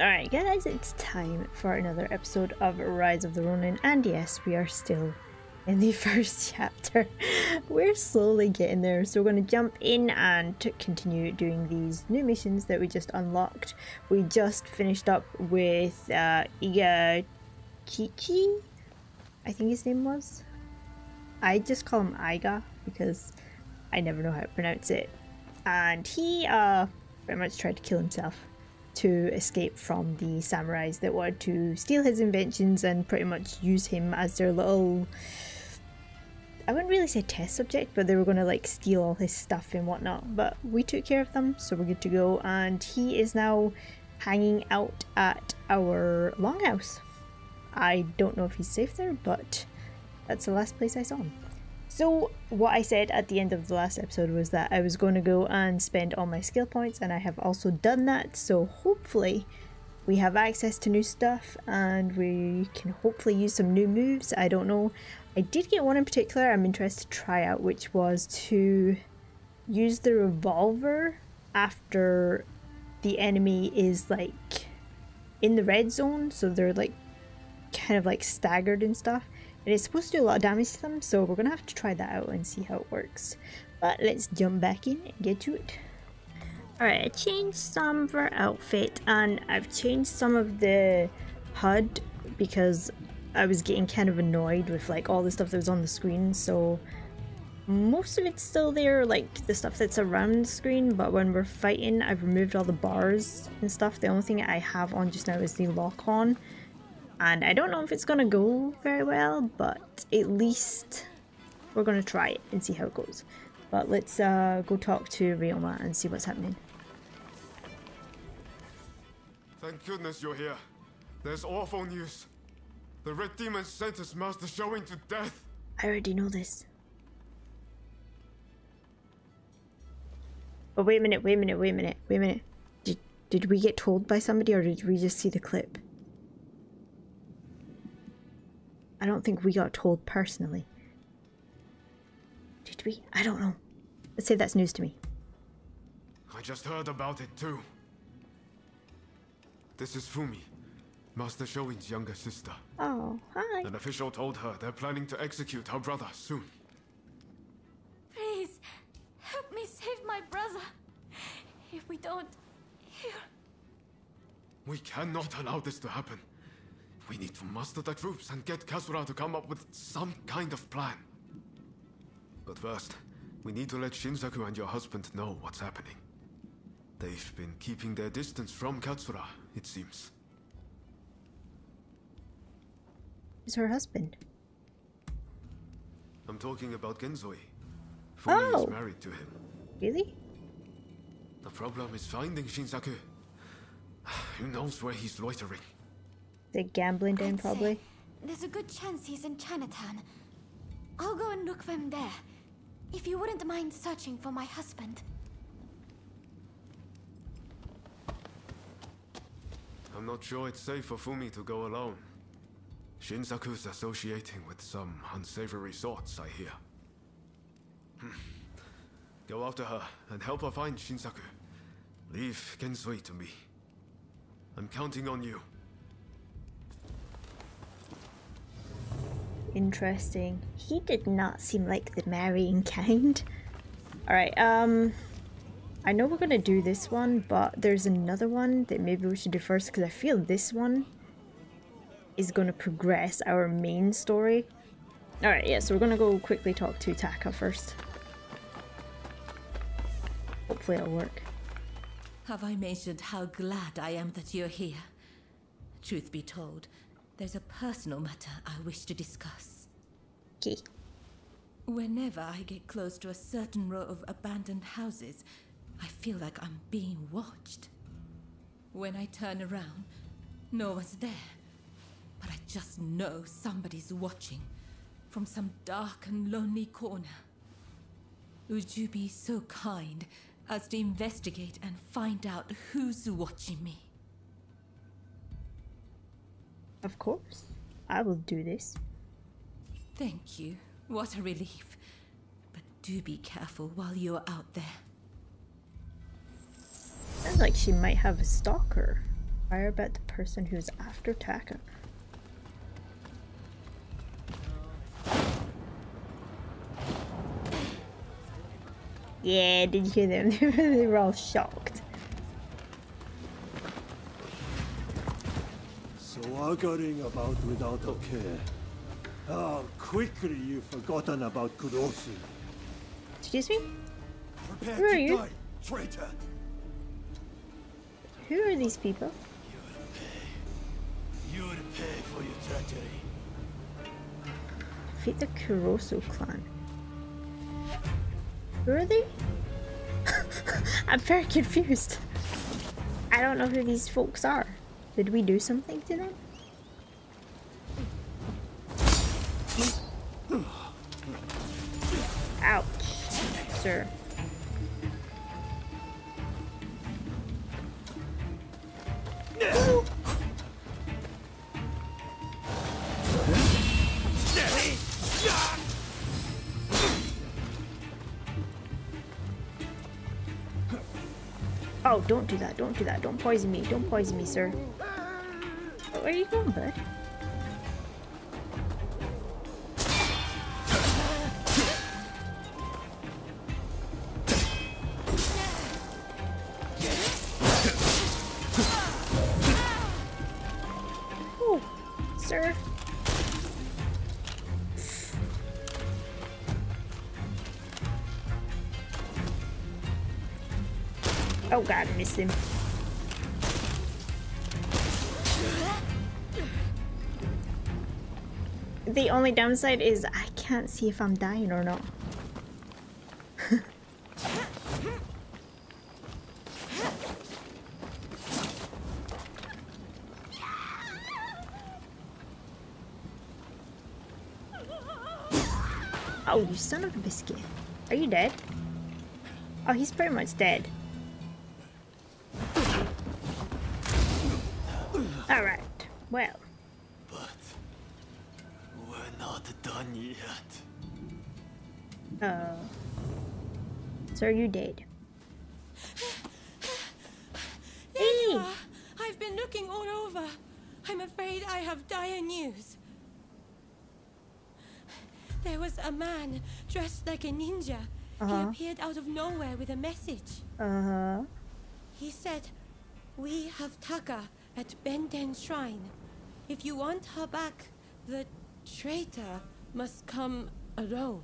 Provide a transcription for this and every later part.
Alright guys, it's time for another episode of Rise of the Ronin and yes, we are still in the first chapter. We're slowly getting there, so we're going to jump in and continue doing these new missions that we just unlocked. We just finished up with uh, Iga Chichi, I think his name was. I just call him Iga because I never know how to pronounce it. And he uh, pretty much tried to kill himself to escape from the samurais that wanted to steal his inventions and pretty much use him as their little I wouldn't really say test subject, but they were going to like steal all his stuff and whatnot. But we took care of them, so we're good to go. And he is now hanging out at our longhouse. I don't know if he's safe there, but that's the last place I saw him. So, what I said at the end of the last episode was that I was going to go and spend all my skill points, and I have also done that. So, hopefully, we have access to new stuff and we can hopefully use some new moves. I don't know. I did get one in particular I'm interested to try out, which was to use the revolver after the enemy is like in the red zone, so they're like kind of like staggered and stuff. And it's supposed to do a lot of damage to them, so we're gonna have to try that out and see how it works. But let's jump back in and get to it. Alright, I changed some of our outfit and I've changed some of the HUD because I was getting kind of annoyed with like all the stuff that was on the screen, so most of it's still there, like the stuff that's around the screen, but when we're fighting, I've removed all the bars and stuff. The only thing I have on just now is the lock on, and I don't know if it's gonna go very well, but at least we're gonna try it and see how it goes. But let's uh, go talk to Ryoma and see what's happening. Thank goodness you're here. There's awful news. The Red Demon sent his master Shoin to death. I already know this. But wait a minute, wait a minute, wait a minute, wait a minute. Did, did we get told by somebody or did we just see the clip? I don't think we got told personally. Did we? I don't know. Let's say that's news to me. I just heard about it too. This is Fumi, Master Shoin's younger sister. Oh, hi. An official told her they're planning to execute her brother soon. Please, help me save my brother. If we don't, here. We cannot allow this to happen. We need to muster the troops and get Katsura to come up with some kind of plan. But first, we need to let Shinsaku and your husband know what's happening. They've been keeping their distance from Katsura, it seems. Who's her husband? I'm talking about Genzui. Fumi Oh. is married to him. Really? The problem is finding Shinsaku. Who knows where he's loitering? The gambling den, probably. There's a good chance he's in Chinatown. I'll go and look for him there. If you wouldn't mind searching for my husband. I'm not sure it's safe for Fumi to go alone. Shinsaku's associating with some unsavory sorts, I hear. Hmm. Go after her and help her find Shinsaku. Leave Genzui to me. I'm counting on you. Interesting. He did not seem like the marrying kind. Alright, um... I know we're gonna do this one, but there's another one that maybe we should do first because I feel this one is gonna progress our main story. Alright, yeah, so we're gonna go quickly talk to Taka first. Hopefully it'll work. Have I mentioned how glad I am that you're here? Truth be told, there's a personal matter I wish to discuss. Okay. Whenever I get close to a certain row of abandoned houses, I feel like I'm being watched. When I turn around, no one's there. But I just know somebody's watching from some dark and lonely corner. Would you be so kind as to investigate and find out who's watching me? Of course. I will do this. Thank you. What a relief. But do be careful while you're out there. Sounds like she might have a stalker. Inquire about the person who's after Taka. Yeah, did you hear them? they were all shocked. Swaggering about without a care. How quickly you've forgotten about Kurosu. Excuse me? Prepare Who are to you? die, traitor! Who are these people? You'll pay for your treachery. Defeat the Kurosu clan. Who are they? I'm very confused. I don't know who these folks are. Did we do something to them? Ouch, sir. Oh, don't do that. Don't do that. Don't poison me. Don't poison me, sir. Where are you going, bud? Oh god, I missed him. The only downside is I can't see if I'm dying or not. oh, you son of a biscuit. Are you dead? Oh, he's pretty much dead. Well. But we're not done yet. Uh, sir, you did. There you are. I've been looking all over. I'm afraid I have dire news. There was a man dressed like a ninja. Uh-huh. He appeared out of nowhere with a message. Uh huh. He said, We have Taka at Benten Shrine. If you want her back, the traitor must come alone.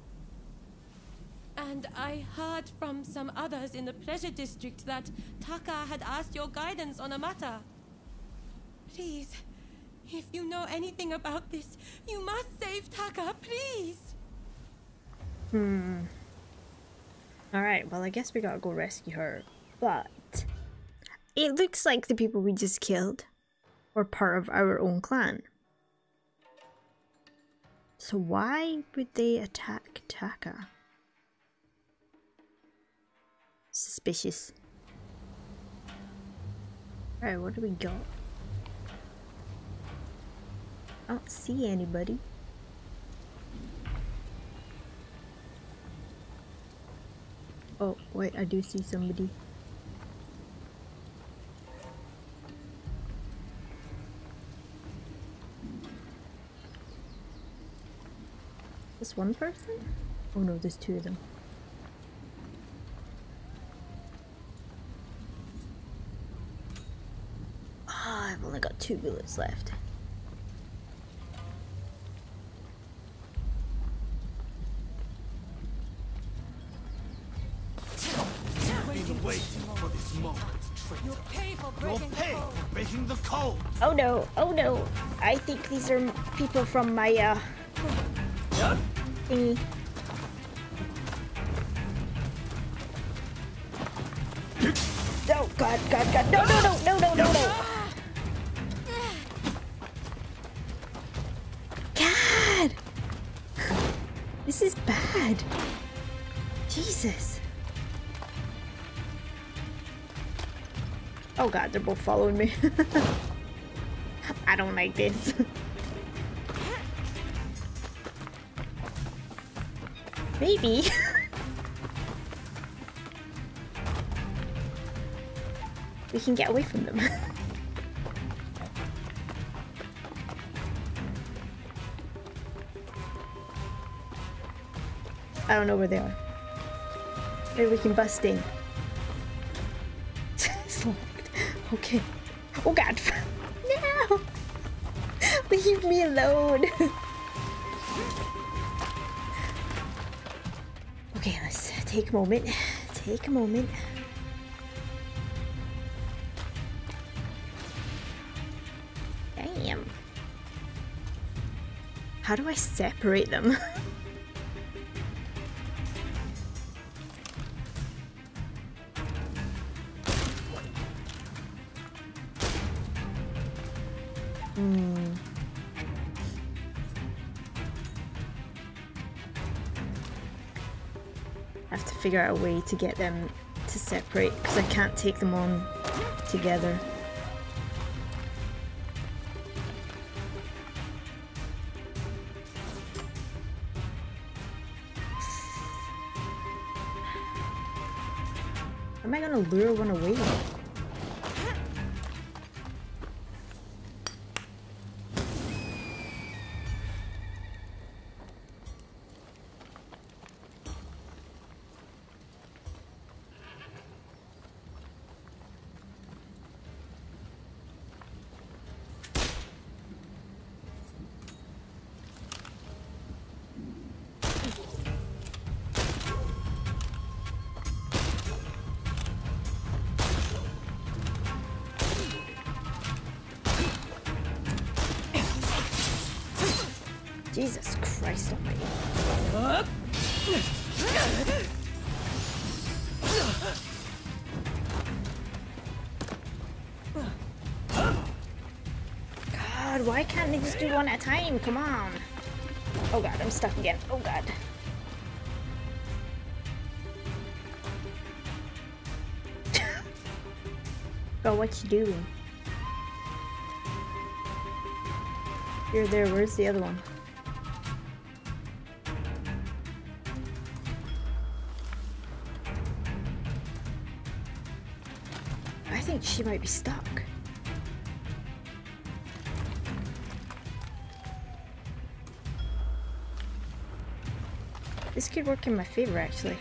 And I heard from some others in the Pleasure District that Taka had asked your guidance on a matter. Please, if you know anything about this, you must save Taka, please! Hmm. Alright, well, I guess we gotta go rescue her. But. It looks like the people we just killed were part of our own clan. So why would they attack Taka? Suspicious. Alright, what do we got? I don't see anybody. Oh, wait, I do see somebody. This one person? Oh no, there's two of them. Ah, I've only got two bullets left. Been waiting for this moment, traitor. Pay for You'll breaking pay for breaking the code. Oh no, oh no. I think these are people from my, uh, thingy. Oh god, god, god. No, no, no, no, no, no, no. God! This is bad. Jesus. Oh god, they're both following me. I don't like this. Maybe we can get away from them. I don't know where they are. Maybe we can bust in. It's locked. okay. Oh god. no! Leave me alone. Take a moment. Take a moment. Damn. How do I separate them? figure out a way to get them to separate because I can't take them on together. Am I gonna lure one away? Do one at a time? Come on. Oh god, I'm stuck again. Oh god. oh, what you doing? You're there, where's the other one? I think she might be stuck. This could work in my favor, actually.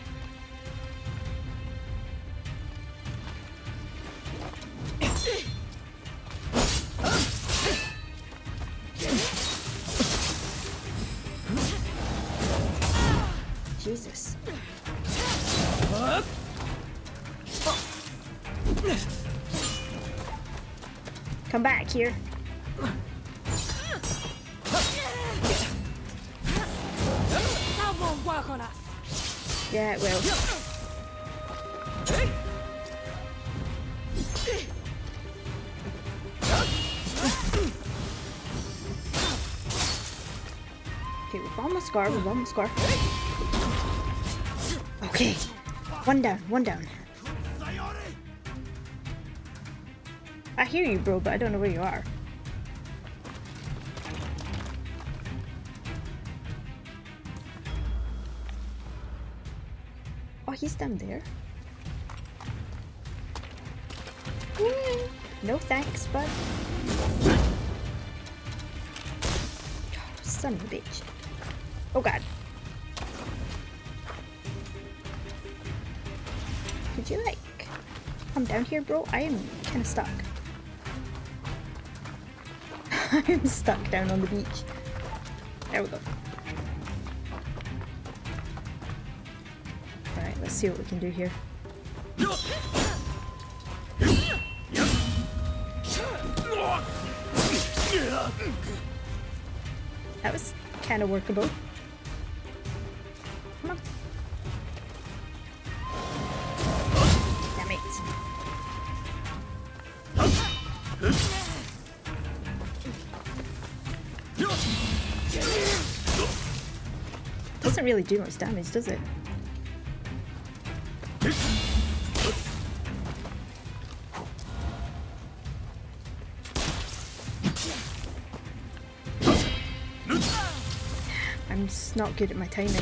Scar, we've scar. Okay. One down, one down. I hear you, bro, but I don't know where you are. Oh, he's down there. No thanks, bud. Son of a bitch. Oh god. Could you like come down here, bro? I am kind of stuck. I'm stuck down on the beach. There we go. Alright, let's see what we can do here. That was kind of workable. Really do much damage, does it? I'm just not good at my timing.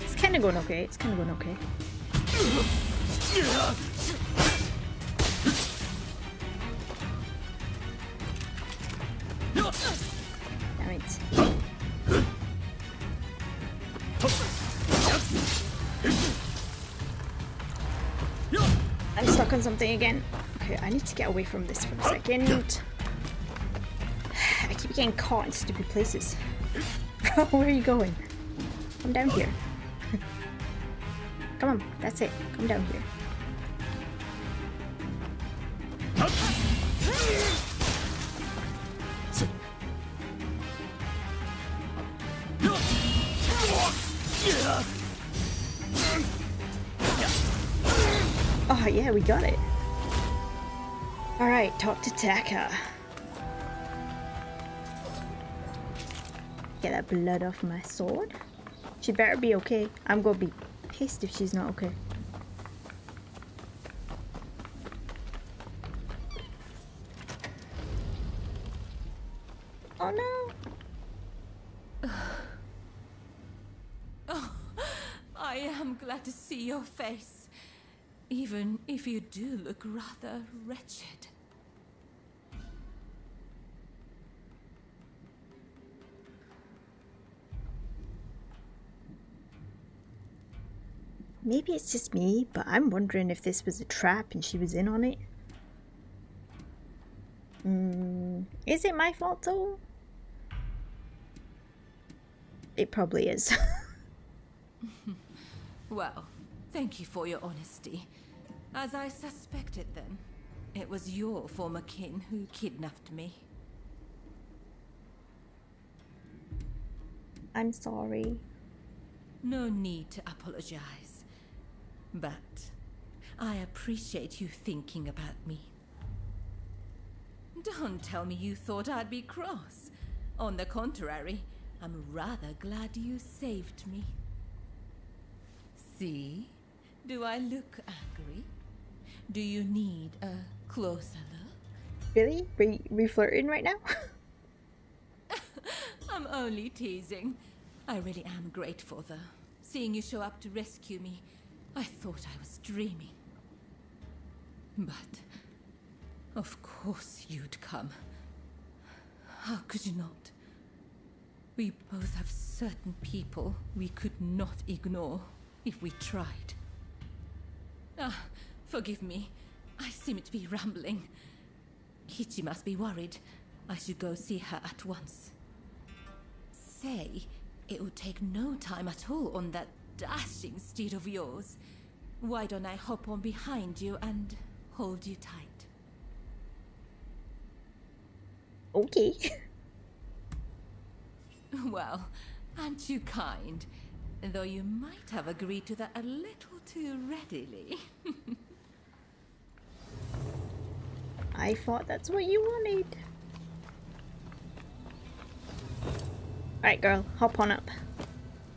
It's kind of going okay. It's kind of going okay. Something again. Okay, I need to get away from this for a second. I keep getting caught in stupid places. Where are you going? Come down here. Come on, that's it. Come down here. Oh yeah, we got it. Alright, talk to Taka. Get that blood off my sword. She better be okay. I'm gonna be pissed if she's not okay. Oh no! I am glad to see your face, even if you do look rather wretched. Maybe it's just me, but I'm wondering if this was a trap and she was in on it. Mm, is it my fault though? It probably is. Well, thank you for your honesty. As I suspected then, it was your former kin who kidnapped me. I'm sorry. No need to apologize. But I appreciate you thinking about me. Don't tell me you thought I'd be cross. On the contrary, I'm rather glad you saved me. See? Do I look angry? Do you need a closer look? Really? We we flirting right now? I'm only teasing. I really am grateful, though. Seeing you show up to rescue me, I thought I was dreaming. But, of course you'd come. How could you not? We both have certain people we could not ignore if we tried. Ah, forgive me. I seem to be rambling. Kichi must be worried. I should go see her at once. Say, it would take no time at all on that dashing steed of yours. Why don't I hop on behind you and hold you tight? okay. Well, aren't you kind? Though you might have agreed to that a little too readily. I thought that's what you wanted. Alright, girl, hop on up.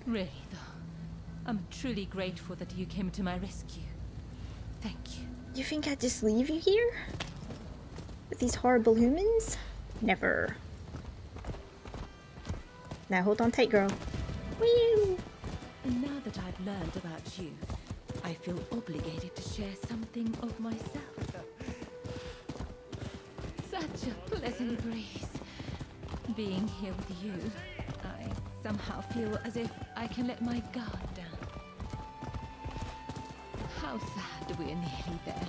really, though, I'm truly grateful that you came to my rescue. Thank you. You think I'd just leave you here? With these horrible humans? Never. Now hold on tight, girl. Whee! And now that I've learned about you, I feel obligated to share something of myself. Such a pleasant breeze. Being here with you, I somehow feel as if I can let my guard down. How sad we're nearly there.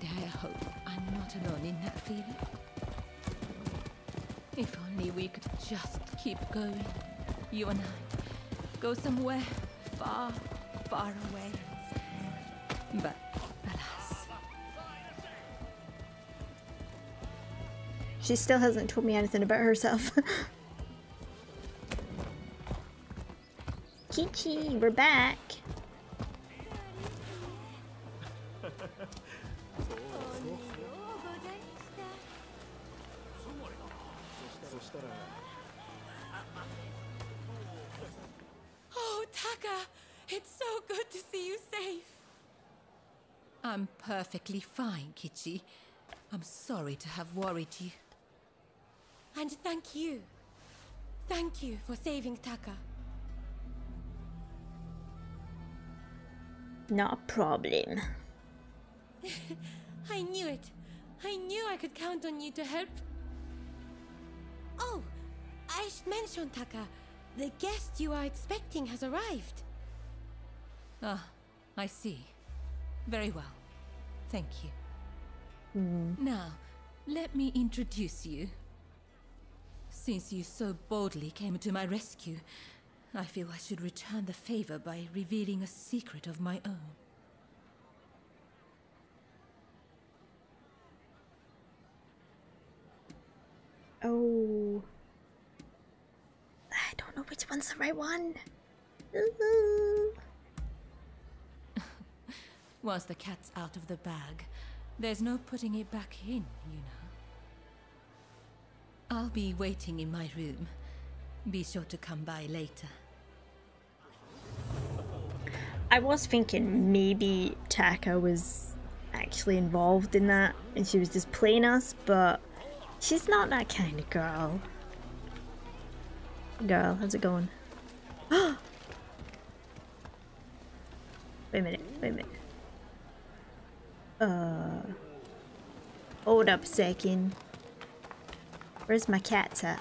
Dare I hope I'm not alone in that feeling. If only we could just keep going, you and I. Go somewhere far, far away. But She still hasn't told me anything about herself. Kichi, we're back. Oh, Taka! It's so good to see you safe. I'm perfectly fine, Kichi. I'm sorry to have worried you. And thank you. Thank you for saving Taka. Not a problem. I knew it. I knew I could count on you to help. Oh, I should mention, Taka. The guest you are expecting has arrived. Ah, I see. Very well. Thank you. Now, let me introduce you. Since you so boldly came to my rescue, I feel I should return the favor by revealing a secret of my own. Oh. I don't know which one's the right one. Once the cat's out of the bag, there's no putting it back in, you know. I'll be waiting in my room. Be sure to come by later. I was thinking maybe Taka was actually involved in that and she was just playing us, but she's not that kind of girl. Girl, how's it going? wait a minute, wait a minute. Uh, hold up a second. Where's my cats at?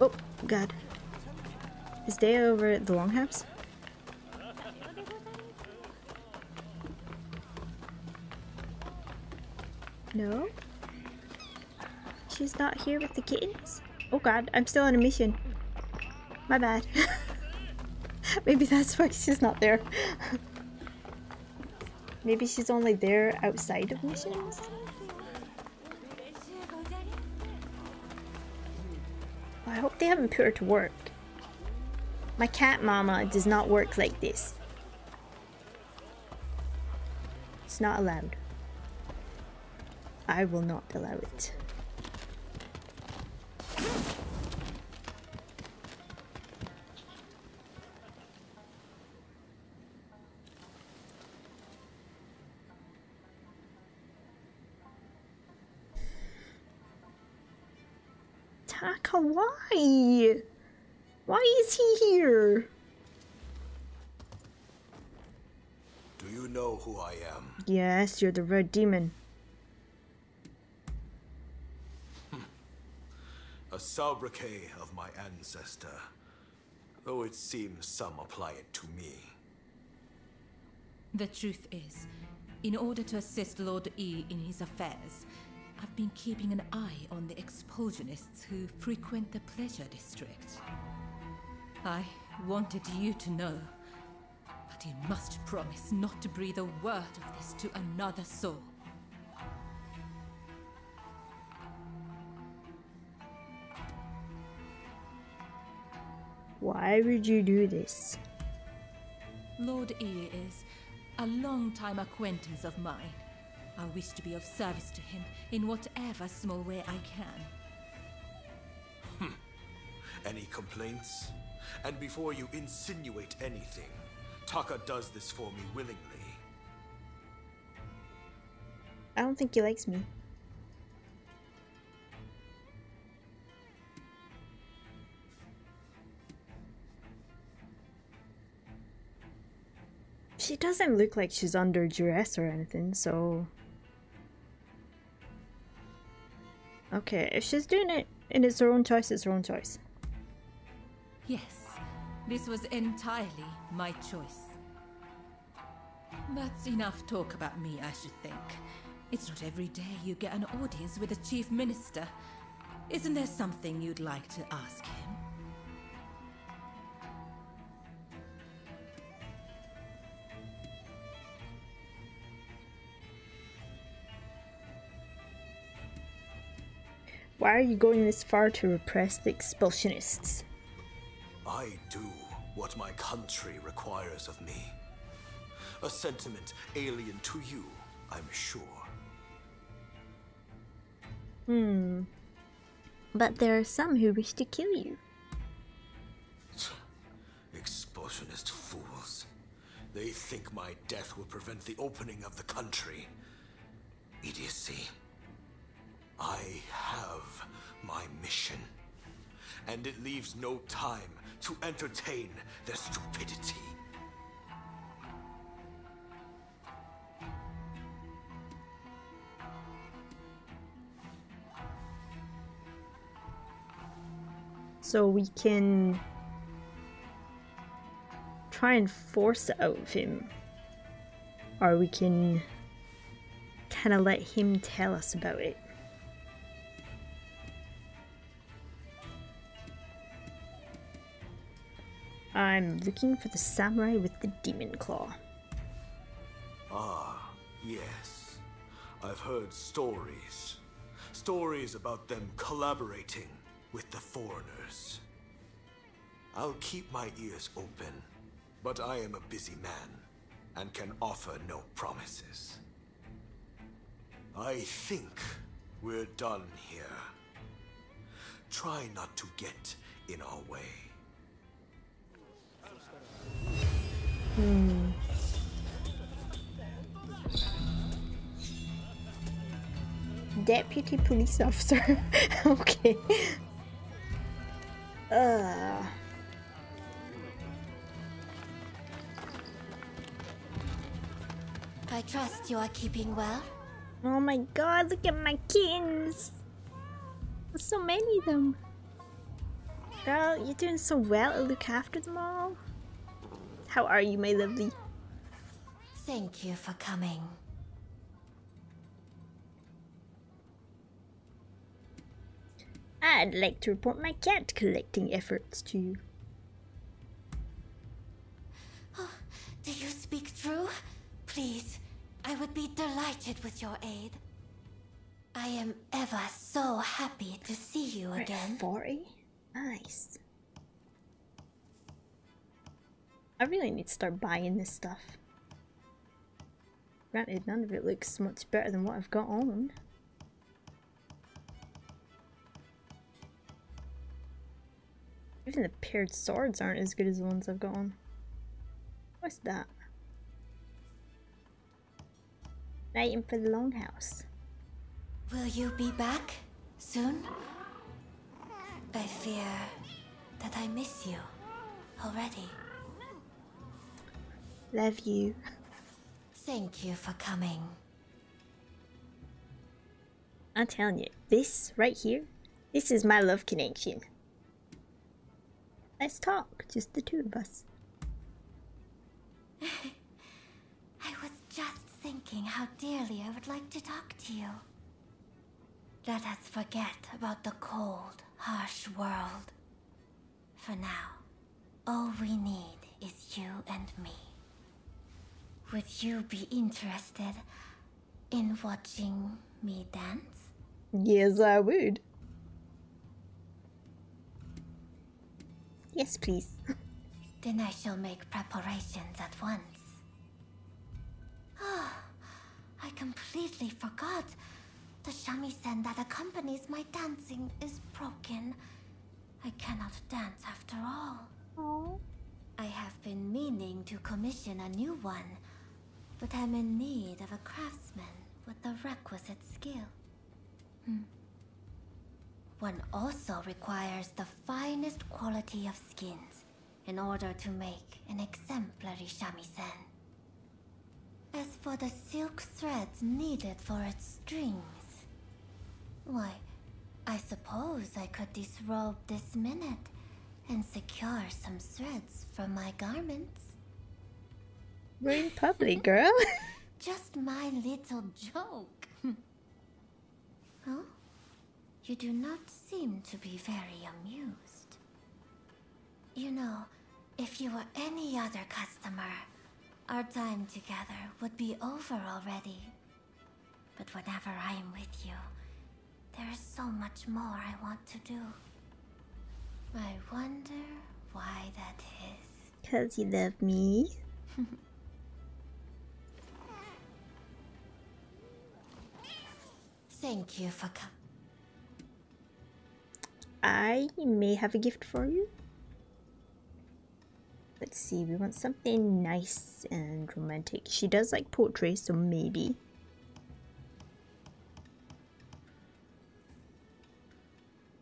Oh, God. Is they over at the longhouse? No? She's not here with the kittens? Oh god, I'm still on a mission. My bad. Maybe that's why she's not there. Maybe she's only there outside of missions? I hope they haven't put her to work. My cat mama does not work like this. It's not allowed. I will not allow it. Taka, why? Why is he here? Do you know who I am? Yes, you're the red demon. A sobriquet of my ancestor. Though it seems some apply it to me. The truth is, in order to assist Lord E in his affairs, I've been keeping an eye on the expulsionists who frequent the Pleasure District. I wanted you to know, but you must promise not to breathe a word of this to another soul. Why would you do this? Lord E is a long-time acquaintance of mine. I wish to be of service to him in whatever small way I can. Hmm. Any complaints? And before you insinuate anything, Taka does this for me willingly. I don't think he likes me. She doesn't look like she's under duress or anything, so. Okay, if she's doing it and it's her own choice, it's her own choice. Yes, this was entirely my choice. That's enough talk about me, I should think. It's not every day you get an audience with a chief minister. Isn't there something you'd like to ask him? Why are you going this far to repress the expulsionists? I do what my country requires of me. A sentiment alien to you, I'm sure. Hmm. But there are some who wish to kill you. Expulsionist fools. They think my death will prevent the opening of the country. Idiocy. I have my mission. And it leaves no time to entertain their stupidity. So we can try and force it out of him. Or we can kind of let him tell us about it. I'm looking for the samurai with the demon claw. Ah, yes. I've heard stories. Stories about them collaborating with the foreigners. I'll keep my ears open, but I am a busy man and can offer no promises. I think we're done here. Try not to get in our way. Deputy police officer. okay. Uh. I trust you are keeping well. Oh my god, look at my kittens! There's so many of them. Girl, you're doing so well to look after them all. How are you, my lovely? Thank you for coming. I'd like to report my cat collecting efforts to too. Do you speak true? Please, I would be delighted with your aid. I am ever so happy to see you Right, again. 40? Nice. I really need to start buying this stuff. Granted, none of it looks much better than what I've got on. Even the paired swords aren't as good as the ones I've got on. What's that? Item for the longhouse. Will you be back soon? I fear that I miss you already. Love you. Thank you for coming. I'm telling you, this right here, this is my love connection. Let's talk, just the two of us. I was just thinking how dearly I would like to talk to you. Let us forget about the cold, harsh world. For now, all we need is you and me. Would you be interested in watching me dance? Yes, I would. Yes, please. Then I shall make preparations at once. Ah, I completely forgot. The shamisen that accompanies my dancing is broken. I cannot dance after all. Oh. I have been meaning to commission a new one, but I'm in need of a craftsman with the requisite skill. Hmm. One also requires the finest quality of skins in order to make an exemplary shamisen. As for the silk threads needed for its strings, why, I suppose I could disrobe this minute and secure some threads from my garments. We're in public, girl. Just my little joke. huh? You do not seem to be very amused. You know, if you were any other customer, our time together would be over already. But whenever I am with you, there is so much more I want to do. I wonder why that is. Because you love me. Thank you for coming. I may have a gift for you. Let's see, we want something nice and romantic. She does like poetry, so maybe.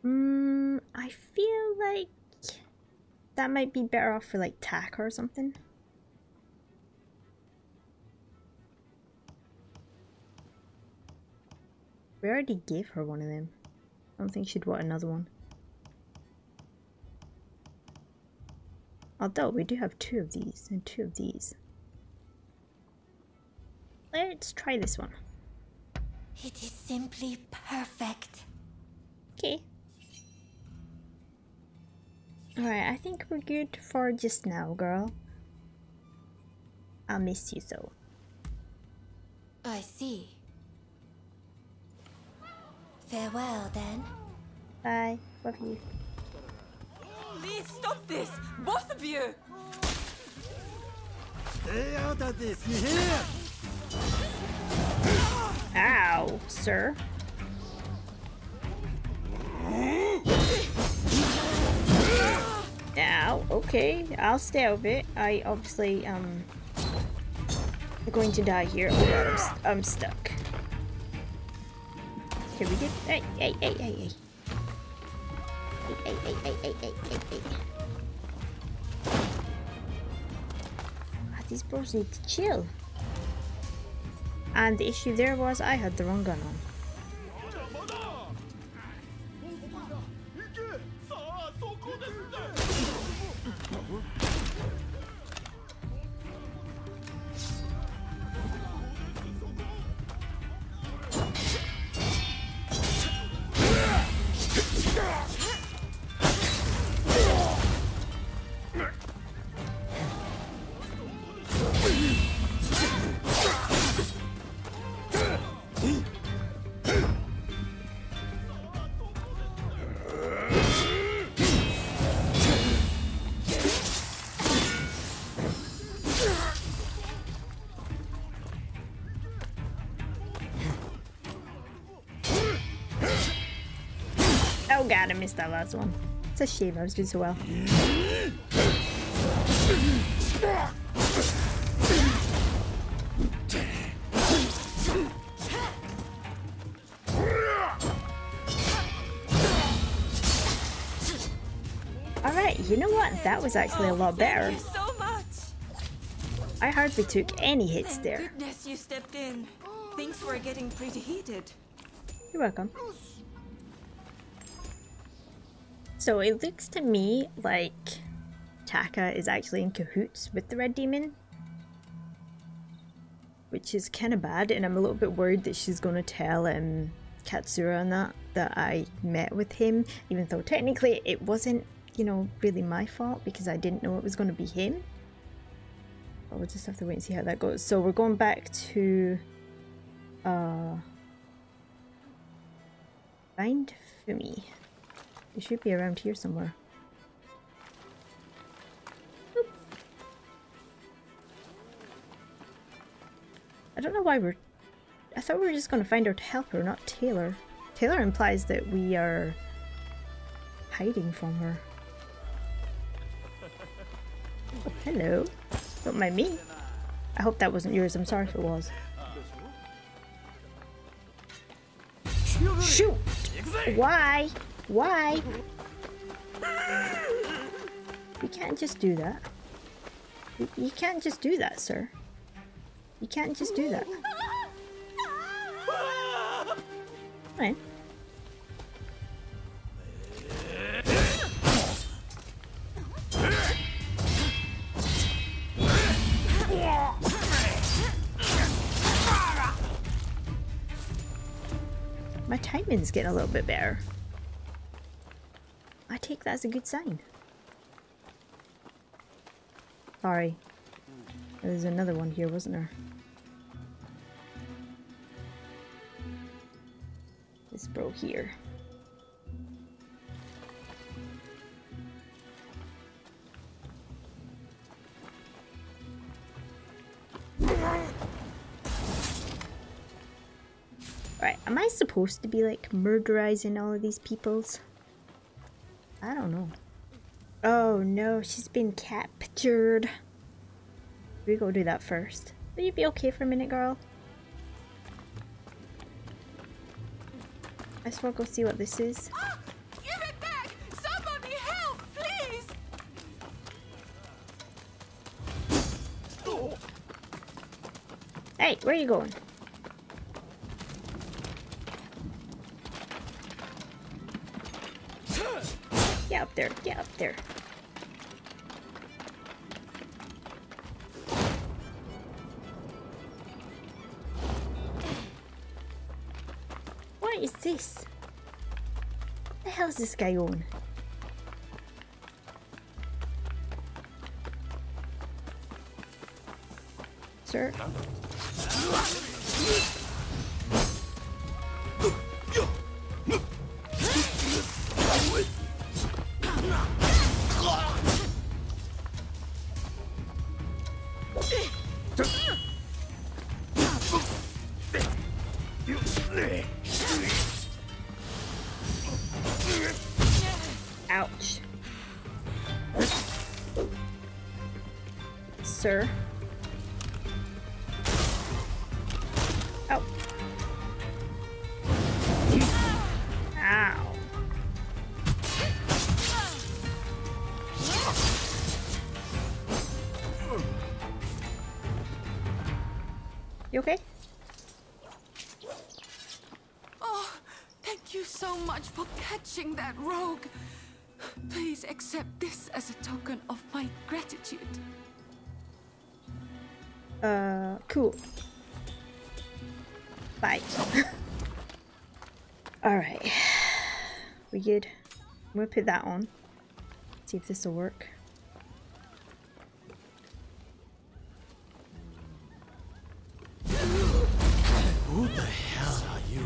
Hmm, I feel like that might be better off for like tack or something. We already gave her one of them. I don't think she'd want another one. Although we do have two of these and two of these. Let's try this one. It is simply perfect. Okay. Alright, I think we're good for just now, girl. I'll miss you so. I see. Farewell, then. Bye. Love you. Please stop this! Both of you! Stay out of this, you hear? Ow, sir. Ow, okay. I'll stay out of it. I obviously, um... I'm going to die here. Oh god, I'm, st I'm stuck. Can we. Hey, hey, hey, hey, hey. Hey, hey, hey, hey, hey, hey, hey, hey. Ah, these bros need to chill. And the issue there was I had the wrong gun on. I missed that last one. It's a shame I was doing so well. Alright, you know what? That was actually a lot better. Thank you so much! I hardly took any hits Thank there. goodness you stepped in. Things were getting pretty heated. You're welcome. So it looks to me like Taka is actually in cahoots with the Red Demon. Which is kind of bad, and I'm a little bit worried that she's going to tell um, Katsura and that, that I met with him, even though technically it wasn't, you know, really my fault because I didn't know it was going to be him. But we'll just have to wait and see how that goes. So we're going back to... Uh, Find Fumi. It should be around here somewhere. I don't know why we're... I thought we were just going to find our helper, not Taylor. Taylor implies that we are hiding from her. Oh, hello. Don't mind me. I hope that wasn't yours. I'm sorry if it was. Shoot! Why? Why? You can't just do that. You, can't just do that, sir. You can't just do that. Fine. My timing's getting a little bit better. I take that as a good sign. Sorry. There's another one here, wasn't there? This bro here. Right, am I supposed to be like murderizing all of these peoples? I don't know. Oh no, she's been captured. We go do that first. Will you be okay for a minute, girl? I just want to go see what this is. Ah! Give it back! Somebody help, please! Hey, where are you going? up there. Yeah, up there. What is this? What the hell is this guy on? Sir? Sir? Oh. Ow. You okay? Oh, thank you so much for catching that rogue. Please accept this as a token of my gratitude. Uh, cool. Bye. Alright. We good? I'm gonna put that on. See if this will work. Who the hell are you?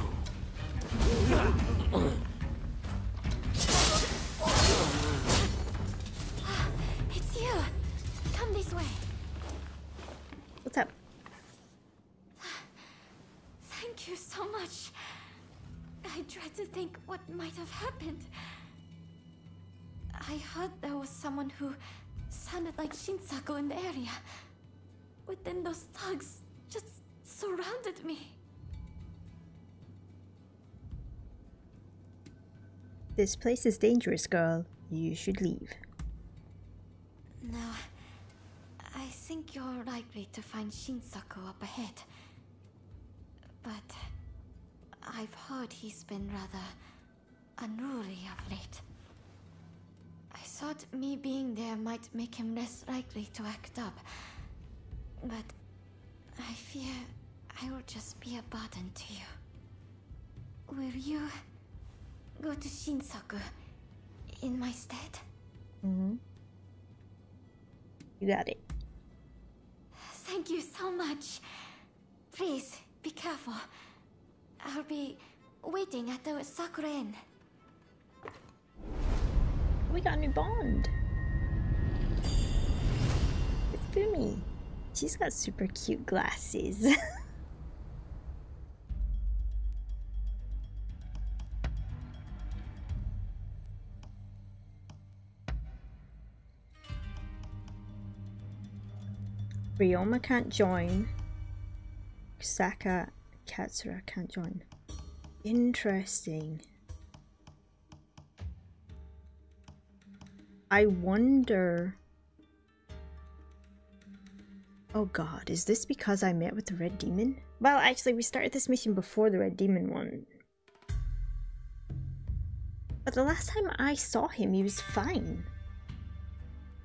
Much. I tried to think what might have happened. I heard there was someone who sounded like Shinsaku in the area. But then those thugs just surrounded me. This place is dangerous, girl. You should leave. No. I think you're likely to find Shinsaku up ahead. But I've heard he's been rather unruly of late. I thought me being there might make him less likely to act up. But I fear I will just be a burden to you. Will you go to Shinsaku in my stead? Mm-hmm. You got it. Thank you so much. Please, be careful. I'll be waiting at the Sakura Inn. We got a new bond. It's Fumi. She's got super cute glasses. Ryoma can't join. Saka Katsura can't join. Interesting. I wonder. Oh god, is this because I met with the Red Demon? Well, actually, we started this mission before the Red Demon one. But the last time I saw him, he was fine.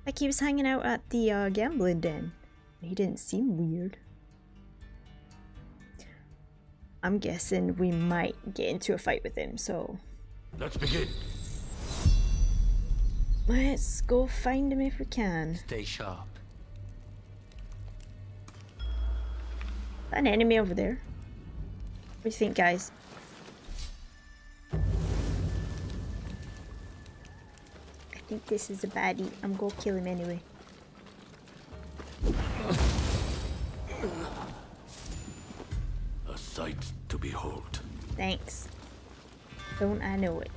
Like he was hanging out at the uh, gambling den. He didn't seem weird. I'm guessing we might get into a fight with him, so Let's begin. let's go find him if we can. Stay sharp. An enemy over there. What do you think, guys? I think this is a baddie. I'm gonna kill him anyway. Sight to behold. Thanks. Don't I know it?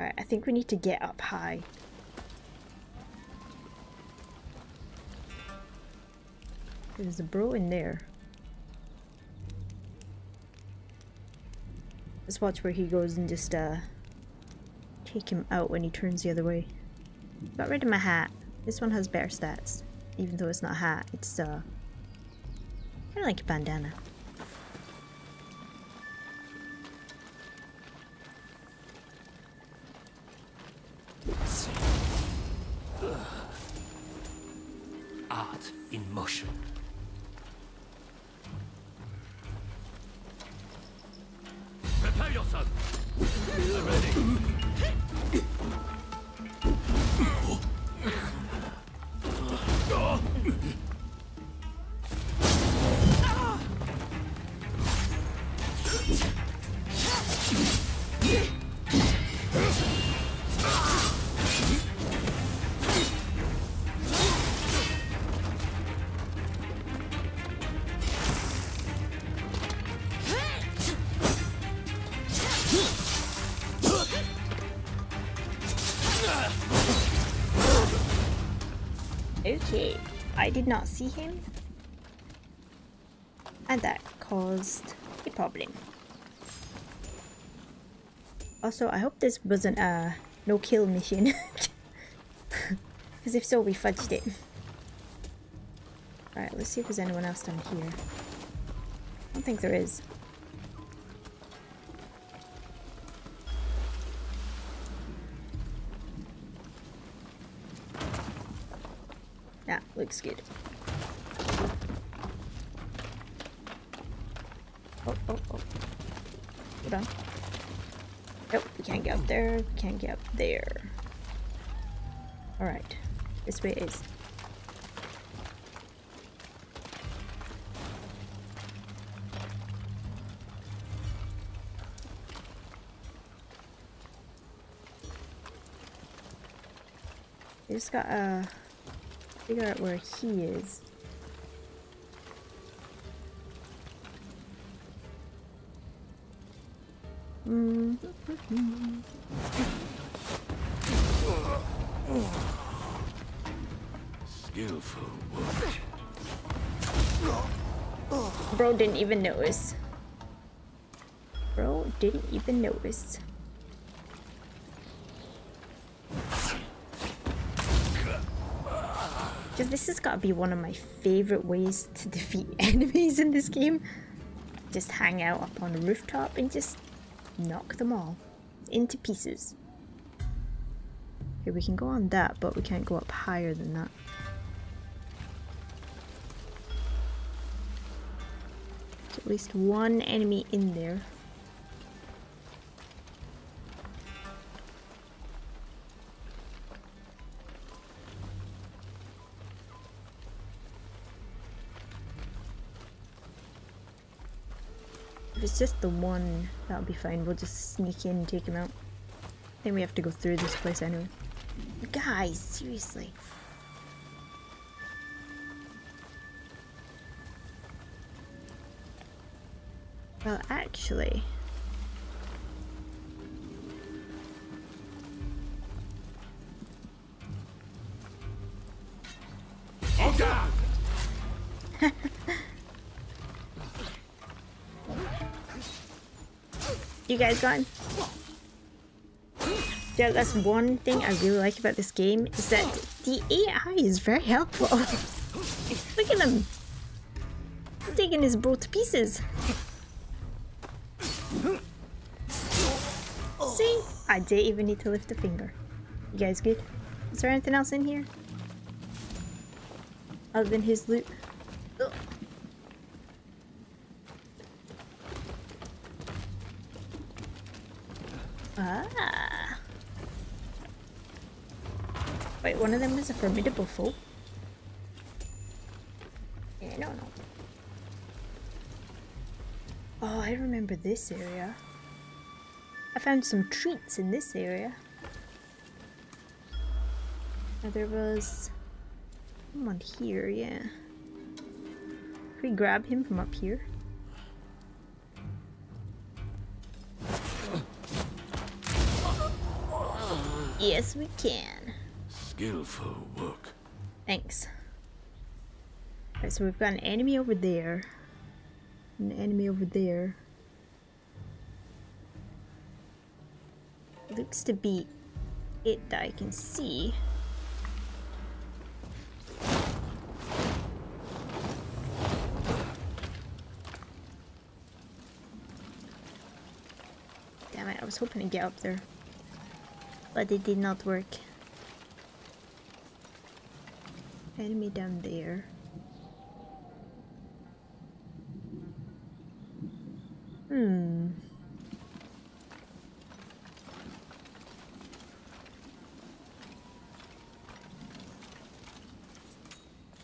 Alright, I think we need to get up high. There's a bro in there. Let's watch where he goes and just uh take him out when he turns the other way. Got rid of my hat. This one has better stats. Even though it's not a hat, it's uh kinda like a bandana. Art in motion. Did not see him. And that caused a problem. Also, I hope this wasn't a no-kill mission. Because if so, we fudged it. Alright, let's see if there's anyone else down here. I don't think there is. Looks good. Oh, oh, oh. Hold on. Nope, we can't get up there. We can't get up there. Alright. This way is. Just gotta figure out where he is. Mm. Skillful work. Bro didn't even notice. Bro didn't even notice. Because this has got to be one of my favorite ways to defeat enemies in this game. Just hang out up on the rooftop and just knock them all into pieces. Here, we can go on that, but we can't go up higher than that. There's at least one enemy in there. It's just the one, that'll be fine. We'll just sneak in and take him out. Then we have to go through this place anyway. Guys, seriously. Well, actually... You guys gone? Yeah, that's one thing I really like about this game is that the AI is very helpful. Look at him! Taking his bro to pieces. See? I didn't even need to lift a finger. You guys good? Is there anything else in here? Other than his loot? Ugh. Ah. Wait, one of them is a formidable foe? Yeah, no, no. Oh, I remember this area. I found some treats in this area. Now there was someone here, yeah. Can we grab him from up here? Yes, we can. Skillful work. Thanks. Alright, so we've got an enemy over there. An enemy over there. Looks to be it that I can see. Damn it, I was hoping to get up there. But it did not work enemy down there. Hmm.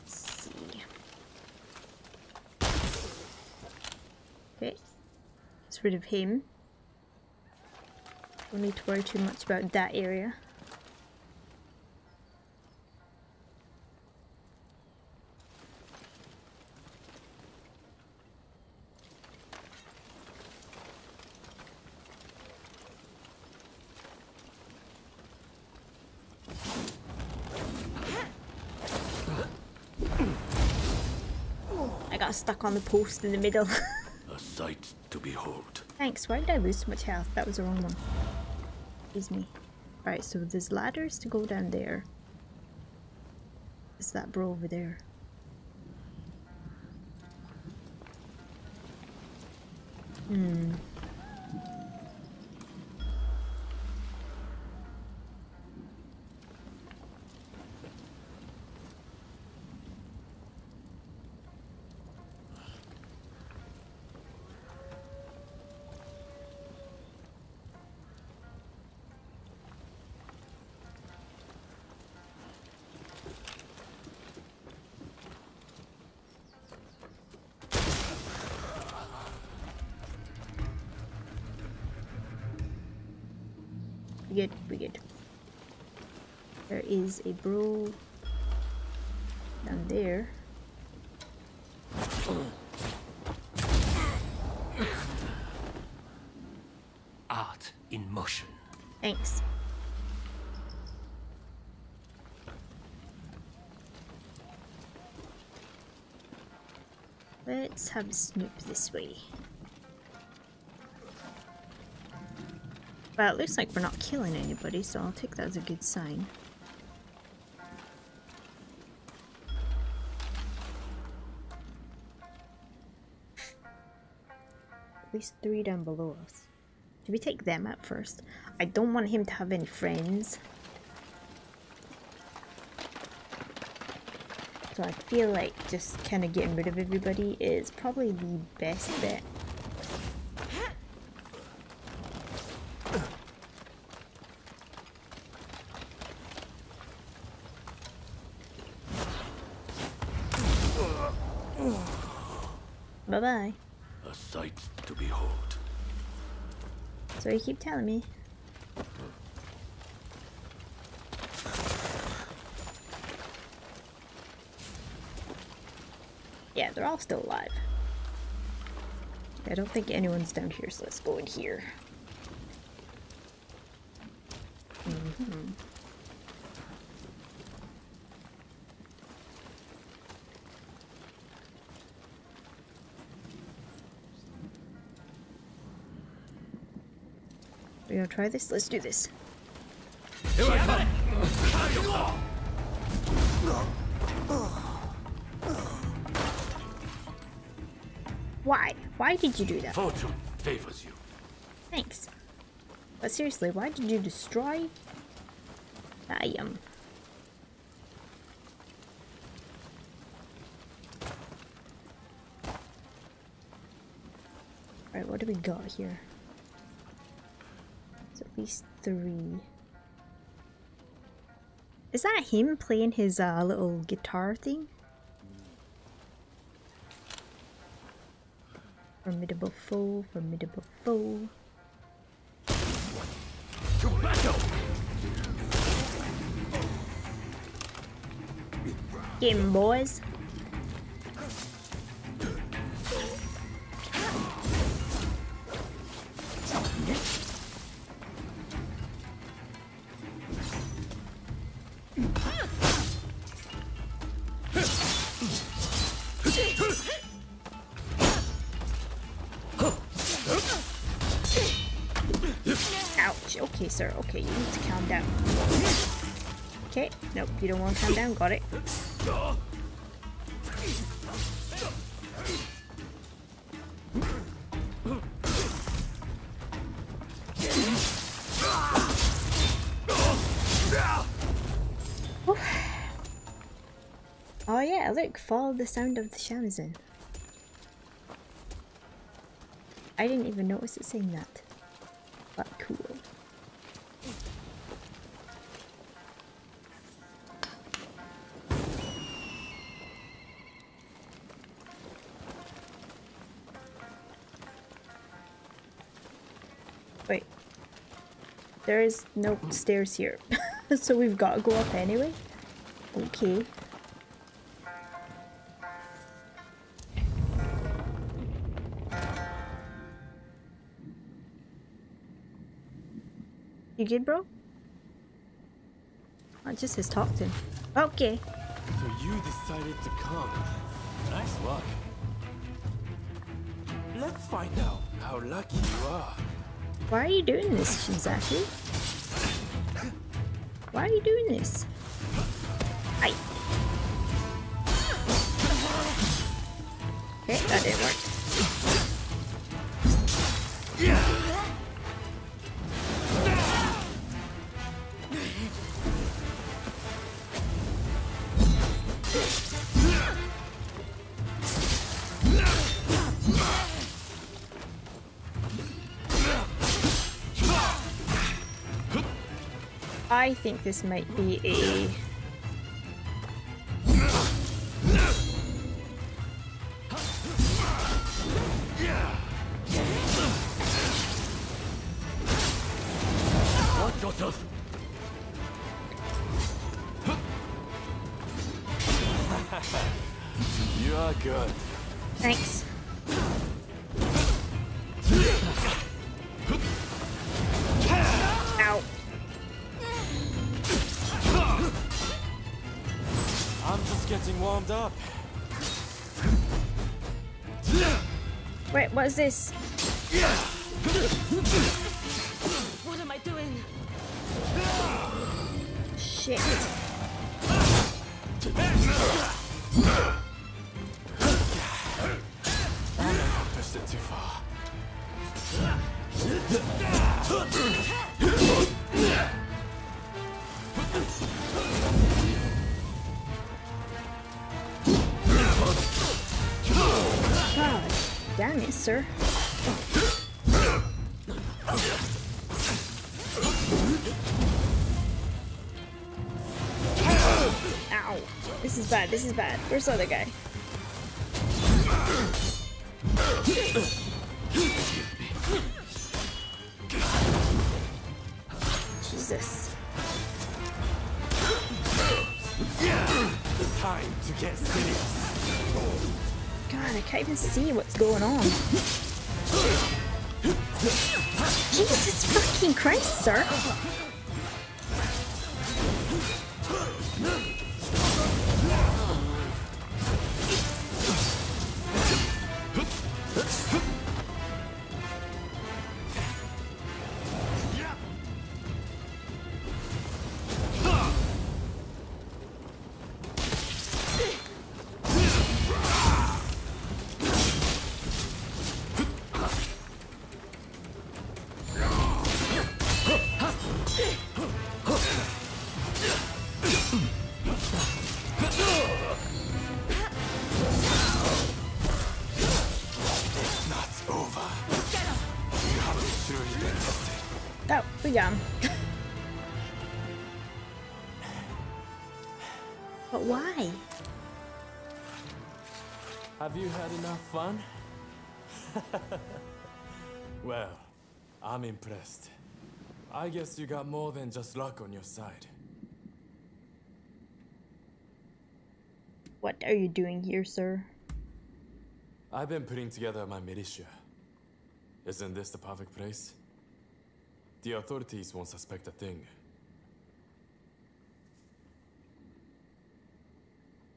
Let's see. Okay, rid of him. Don't need to worry too much about that area. Got stuck on the post in the middle. A sight to behold. Thanks, why did I lose so much health? That was the wrong one. Excuse me. Right, so there's ladders to go down there. Is that bro over there? We good, we good. There is a bro down there. Art in motion. Thanks. Let's have a snoop this way. Well, it looks like we're not killing anybody, so I'll take that as a good sign. At least three down below us. Should we take them out first? I don't want him to have any friends. So I feel like just kind of getting rid of everybody is probably the best bet. Bye. A sight to behold. So you keep telling me. Yeah, they're all still alive. I don't think anyone's down here, so let's go in here. Mhm. We're gonna try this? Let's do this. Why? Why did you do that? Fortune favors you. Thanks. But seriously, why did you destroy? I am. Alright, what do we got here? Least three. Is that him playing his uh, little guitar thing? Formidable foe, formidable foe. To battle! Get him, boys. Okay, you need to calm down. Okay. Nope, you don't want to calm down. Got it. Oh yeah, look, follow the sound of the shamisen. I didn't even notice it saying that. But cool. There is no stairs here. so we've got to go up anyway? Okay. You good, bro? I just his talking. Okay. So you decided to come. Nice luck. Let's find out how lucky you are. Why are you doing this, Shinsaku? Why are you doing this? Hi. Okay, that didn't work. I think this might be a Is this? This is bad. Where's the other guy? Fun? well, I'm impressed. I guess you got more than just luck on your side. What are you doing here, sir? I've been putting together my militia. Isn't this the perfect place? The authorities won't suspect a thing.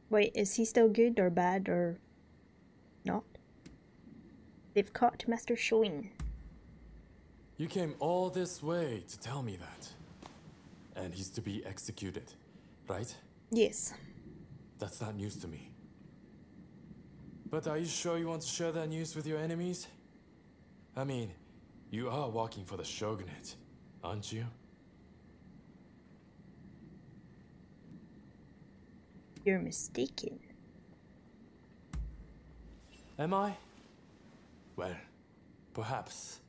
Wait, is he still good or bad or? They've caught Master Shoin. You came all this way to tell me that. And he's to be executed, right? Yes. That's not news to me. But are you sure you want to share that news with your enemies? I mean, you are working for the shogunate, aren't you? You're mistaken. Am I? Well, perhaps.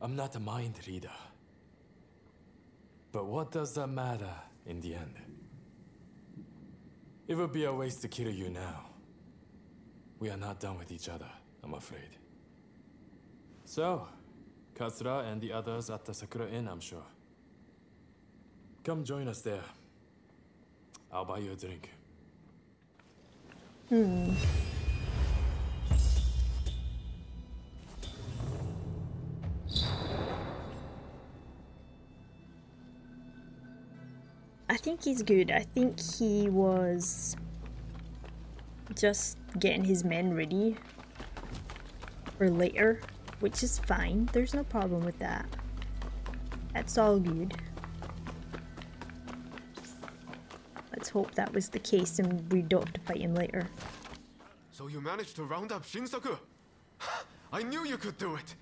I'm not a mind reader. But what does that matter in the end? It would be a waste to kill you now. We are not done with each other, I'm afraid. So, Katsura and the others at the Sakura Inn, I'm sure. Come join us there. I'll buy you a drink. Hmm. Think he's good. I think he was just getting his men ready for later, which is fine. There's no problem with that. That's all good. Let's hope that was the case and we don't have to fight him later. So you managed to round up Shinsaku? I knew you could do it!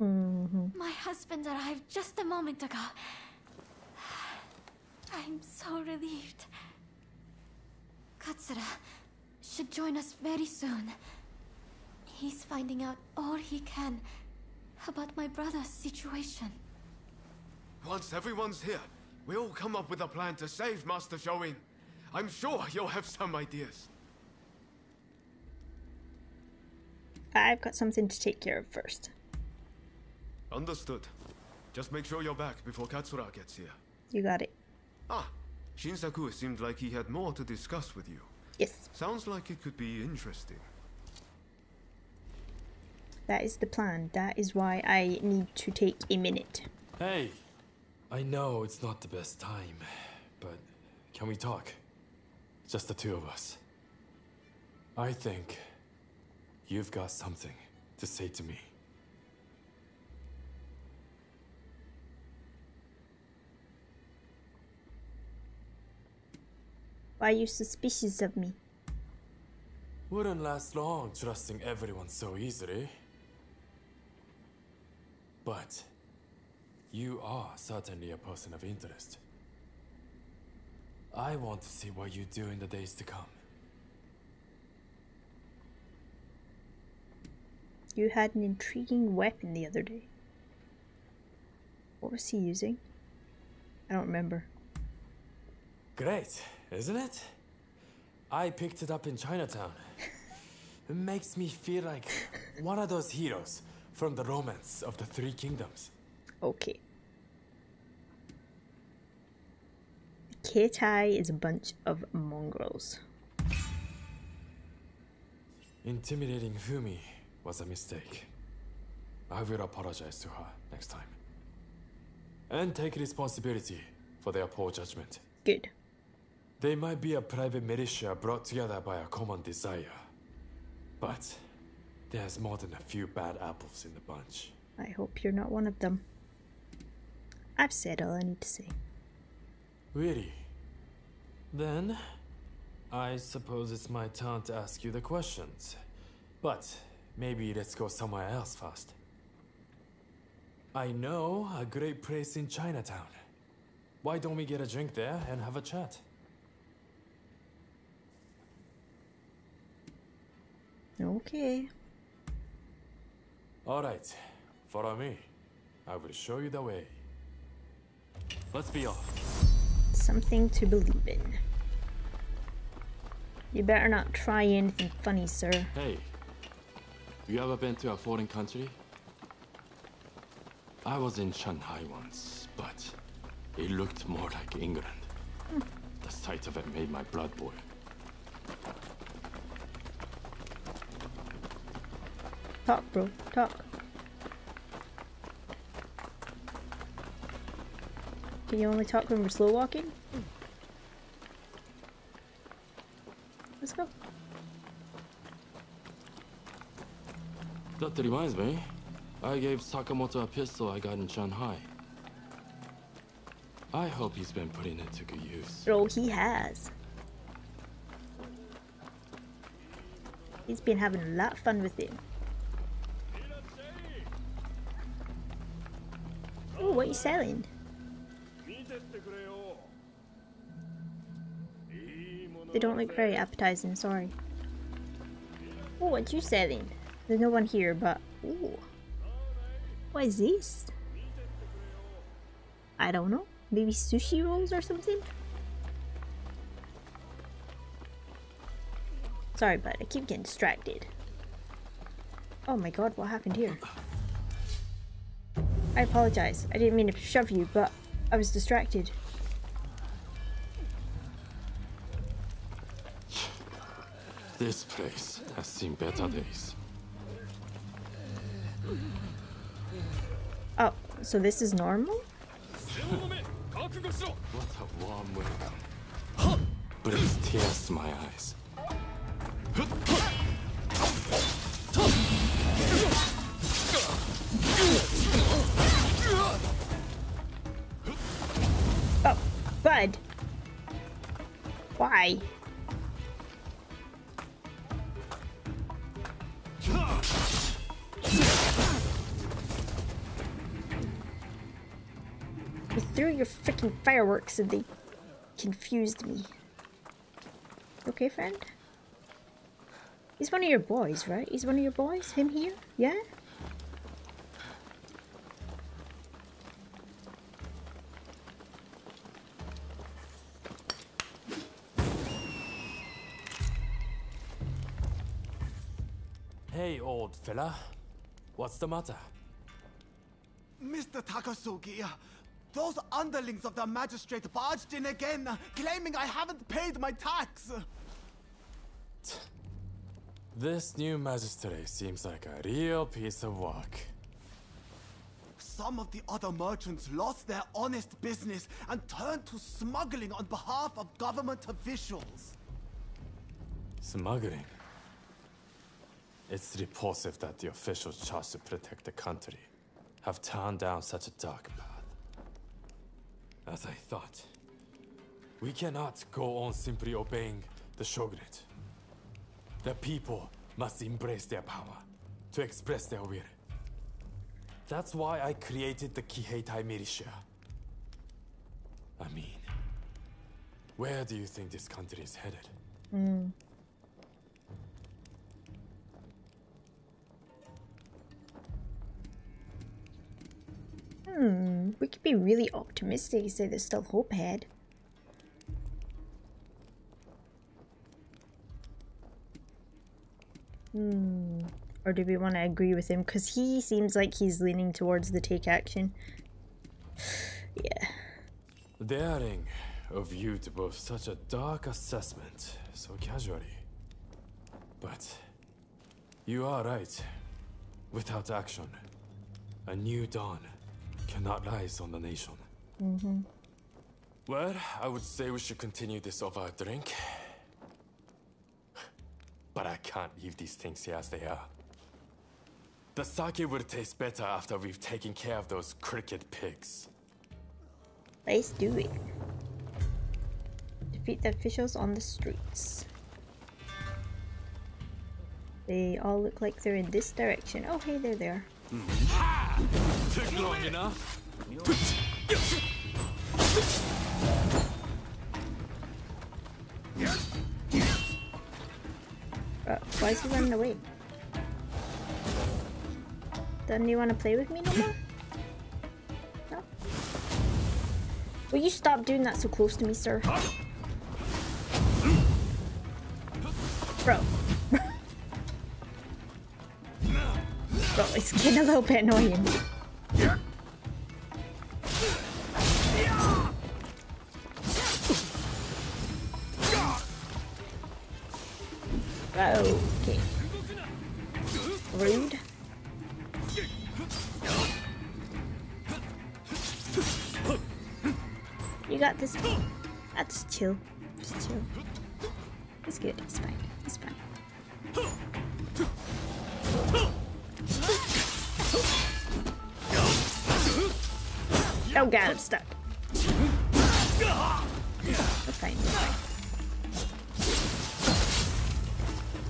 Mm-hmm. My husband arrived just a moment ago. I'm so relieved. Katsura should join us very soon. He's finding out all he can about my brother's situation. Once everyone's here, we'll come up with a plan to save Master Shoin. I'm sure you'll have some ideas. I've got something to take care of first. Understood. Just make sure you're back before Katsura gets here. You got it. Ah, Shinsaku seemed like he had more to discuss with you. Yes. Sounds like it could be interesting. That is the plan. That is why I need to take a minute. Hey! I know it's not the best time, but can we talk? Just the two of us. I think you've got something to say to me. Why are you suspicious of me? Wouldn't last long trusting everyone so easily. But you are certainly a person of interest. I want to see what you do in the days to come. You had an intriguing weapon the other day. What was he using? I don't remember. Great, isn't it? I picked it up in Chinatown. it makes me feel like one of those heroes from the romance of the Three Kingdoms. Okay. Kiheitai is a bunch of mongrels. Intimidating Fumi was a mistake. I will apologize to her next time. And take responsibility for their poor judgment. Good. They might be a private militia brought together by a common desire. But there's more than a few bad apples in the bunch. I hope you're not one of them. I've said all I need to say. Really? Then, I suppose it's my turn to ask you the questions. But maybe let's go somewhere else first. I know a great place in Chinatown. Why don't we get a drink there and have a chat? Okay. Alright, follow me. I will show you the way. Let's be off. Something to believe in. You better not try anything funny, sir. Hey, you ever been to a foreign country? I was in Shanghai once, but it looked more like England. Hmm. The sight of it made my blood boil. Talk, bro. Talk. Can you only talk when we're slow walking? Let's go. That reminds me, I gave Sakamoto a pistol I got in Shanghai. I hope he's been putting it to good use. Oh, he has. He's been having a lot of fun with it. What are you selling? They don't look very appetizing, sorry. Oh, what you selling? There's no one here, but... Ooh. What is this? I don't know. Maybe sushi rolls or something? Sorry, but I keep getting distracted. Oh my god, what happened here? I apologize. I didn't mean to shove you, but I was distracted. This place has seen better days. Oh, so this is normal? What a warm welcome. Brings tears to my eyes. You threw your freaking fireworks and they confused me. Okay, friend? He's one of your boys, right? He's one of your boys? Him here? Yeah? Old fella. What's the matter? Mr. Takasugi, those underlings of the magistrate barged in again, claiming I haven't paid my tax. This new magistrate seems like a real piece of work. Some of the other merchants lost their honest business and turned to smuggling on behalf of government officials. Smuggling. It's repulsive that the officials charged to protect the country have turned down such a dark path. As I thought, we cannot go on simply obeying the shogunate. The people must embrace their power to express their will. That's why I created the Kiheitai militia. I mean, where do you think this country is headed? Hmm. Hmm, we could be really optimistic and say there's still hope ahead. Hmm. Or do we want to agree with him? Because he seems like he's leaning towards the take action. yeah. Daring of you to boast such a dark assessment so casually. But you are right. Without action, a new dawn cannot rise on the nation. Mm-hmm. Well, I would say we should continue this over a drink. But I can't leave these things here as they are. The sake will taste better after we've taken care of those cricket pigs. Let's do it. Defeat the officials on the streets. They all look like they're in this direction. Oh, hey, they're there. Took long enough. Uh, why is he running away? Doesn't he want to play with me no more? No? Will you stop doing that so close to me, sir? Bro. Bro, it's getting a little bit annoying. Okay. Rude. You got this. Just chill. Just chill. He's good. He's fine. He's fine. Oh god, I'm stuck. We're fine. We're fine.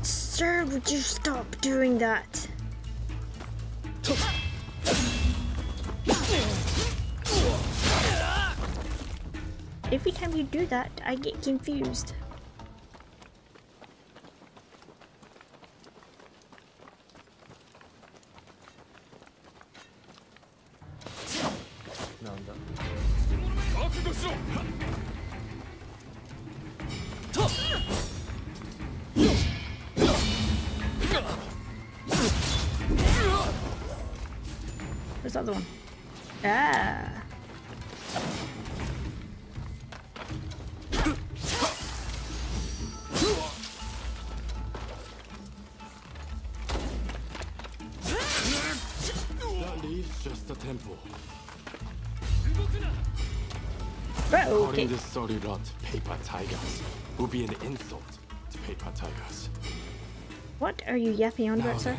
Sir, would you stop doing that? Every time you do that, I get confused. Sorry rot paper tigers will be an insult to paper tigers. What are you yapping on about, sir?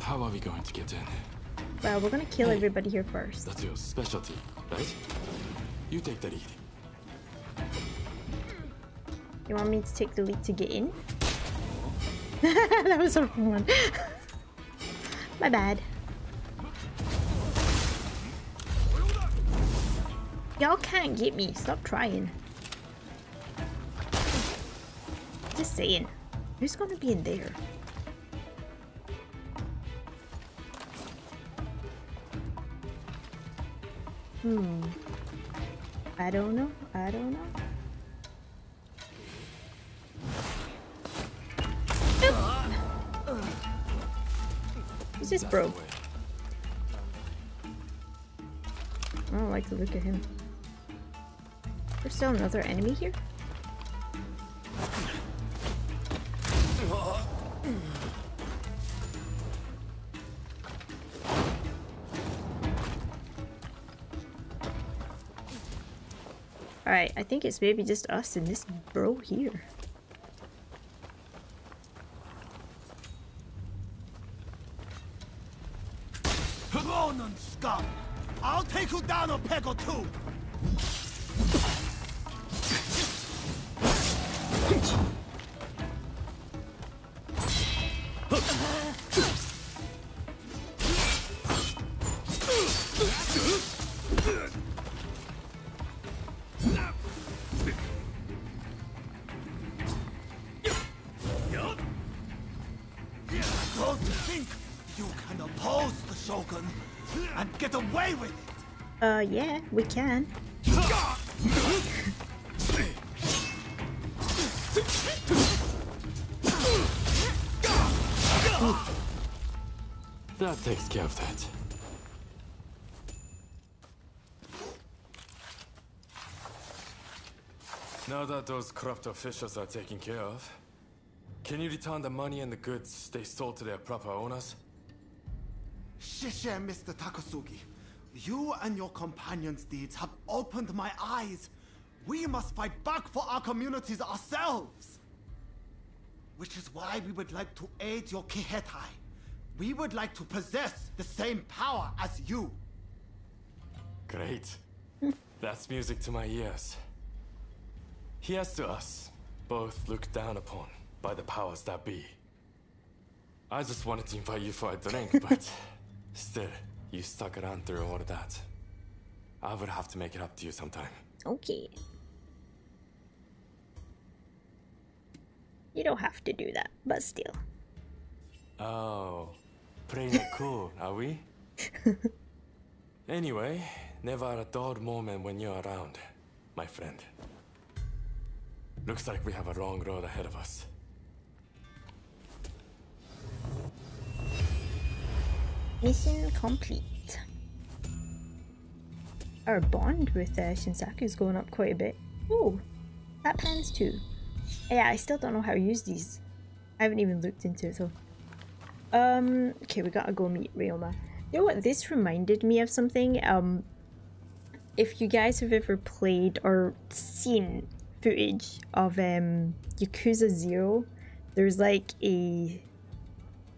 how are we going to get in? Well, we're gonna kill everybody here first. That's your specialty, right? You take the lead. You want me to take the lead to get in? Oh. that was a wrong one. My bad. Y'all can't get me. Stop trying. Just saying. Who's gonna be in there? Hmm. I don't know. I don't know. Who's this bro? I don't like the look of him. There's still another enemy here? Alright, I think it's maybe just us and this bro here. Ronin scum! I'll take you down a peg or two! Yeah, we can. That takes care of that. Now that those corrupt officials are taken care of, can you return the money and the goods they stole to their proper owners? Shisha, Mr. Takasugi. You and your companions' deeds have opened my eyes. We must fight back for our communities ourselves. Which is why we would like to aid your Kiheitai. We would like to possess the same power as you. Great. That's music to my ears. Here's to us, both looked down upon by the powers that be. I just wanted to invite you for a drink, but still, you stuck around through all of that. I would have to make it up to you sometime. Okay. You don't have to do that, but still. Oh, playing it cool, are we? anyway, never a dull moment when you're around, my friend. Looks like we have a long road ahead of us. Mission complete. Our bond with uh, is going up quite a bit. Oh, that pans too. Yeah, I still don't know how to use these. I haven't even looked into it, so. Um, okay, we gotta go meet Ryoma. You know what? This reminded me of something. Um, if you guys have ever played or seen footage of um, Yakuza Zero, there's like a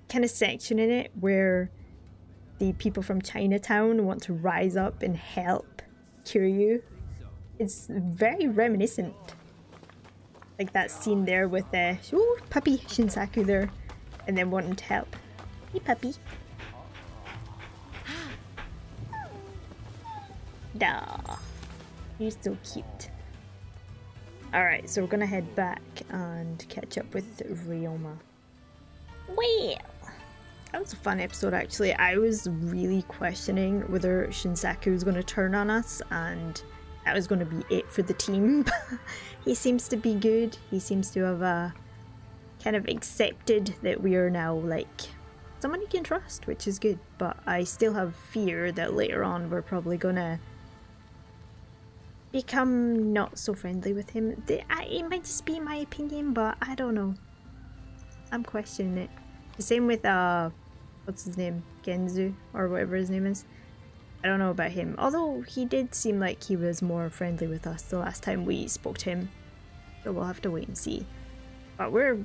kind of section in it where the people from Chinatown want to rise up and help Kiryu. It's very reminiscent. Like that scene there with the oh, puppy Shinsaku there, and then wanting to help. Hey, puppy. Duh. You're so cute. Alright, so we're gonna head back and catch up with Ryoma. Well, that was a fun episode actually. I was really questioning whether Shinsaku was going to turn on us and that was going to be it for the team. he seems to be good. He seems to have uh, kind of accepted that we are now like someone you can trust, which is good. But I still have fear that later on we're probably gonna become not so friendly with him. It might just be my opinion, but I don't know. I'm questioning it. The same with uh, what's his name, Genzu or whatever his name is. I don't know about him. Although he did seem like he was more friendly with us the last time we spoke to him. So we'll have to wait and see. But we're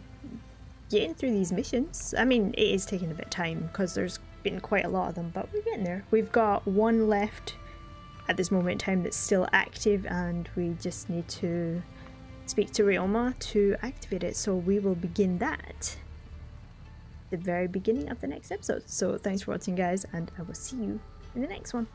getting through these missions. I mean, it is taking a bit of time because there's been quite a lot of them, but we're getting there. We've got one left at this moment in time that's still active and we just need to speak to Ryoma to activate it. So we will begin that the very beginning of the next episode. So thanks for watching guys and I will see you in the next one.